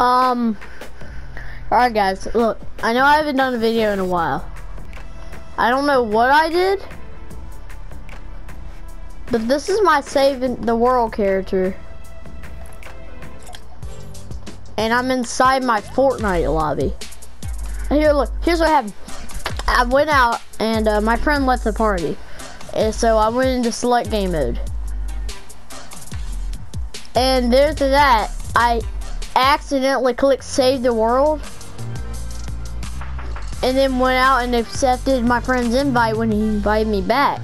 Um, alright guys, look, I know I haven't done a video in a while. I don't know what I did, but this is my saving the world character. And I'm inside my Fortnite lobby. And here, look, here's what happened. I went out and uh, my friend left the party. And so I went into select game mode. And there's that, I accidentally clicked save the world and then went out and accepted my friend's invite when he invited me back.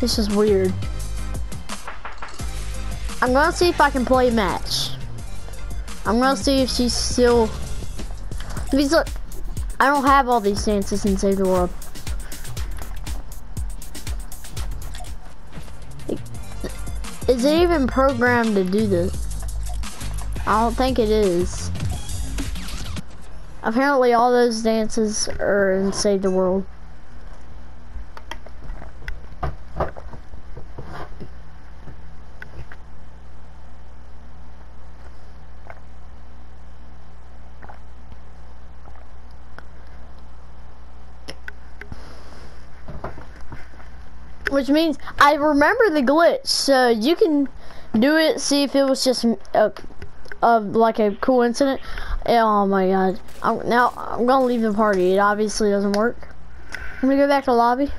This is weird. I'm gonna see if I can play match. I'm gonna see if she's still. Because look, I don't have all these dances in Save the World. Is it even programmed to do this? I don't think it is. Apparently all those dances are in Save the World. Which means I remember the glitch, so you can do it, see if it was just a, a like a coincidence. Oh my god. I'm, now, I'm gonna leave the party. It obviously doesn't work. I'm gonna go back to lobby.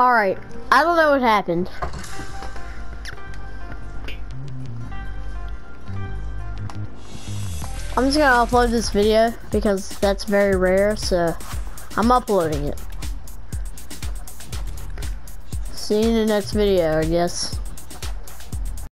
Alright, I don't know what happened. I'm just gonna upload this video because that's very rare, so I'm uploading it. See you in the next video, I guess.